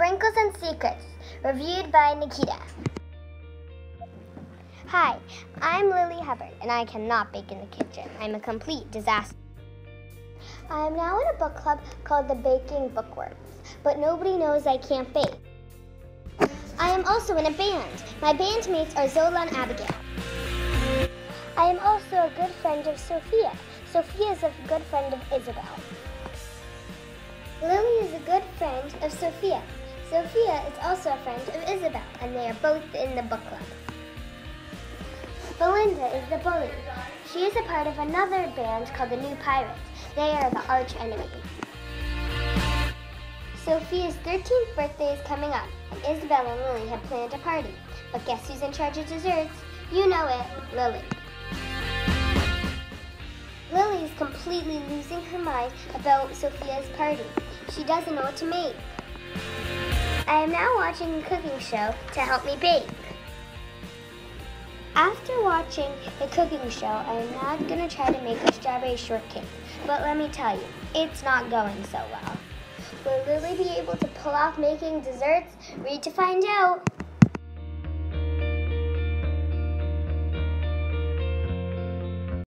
Sprinkles and Secrets, reviewed by Nikita. Hi, I'm Lily Hubbard, and I cannot bake in the kitchen. I'm a complete disaster. I am now in a book club called the Baking Bookworms, but nobody knows I can't bake. I am also in a band. My bandmates are Zola and Abigail. I am also a good friend of Sophia. Sophia is a good friend of Isabel. Lily is a good friend of Sophia. Sophia is also a friend of Isabel, and they are both in the book club. Belinda is the bully. She is a part of another band called the New Pirates. They are the arch enemy. Sophia's 13th birthday is coming up, and Isabel and Lily have planned a party. But guess who's in charge of desserts? You know it, Lily. Lily is completely losing her mind about Sophia's party. She doesn't know what to make. I am now watching a cooking show to help me bake. After watching the cooking show, I am now going to try to make a strawberry shortcake. But let me tell you, it's not going so well. Will Lily be able to pull off making desserts? Read to find out.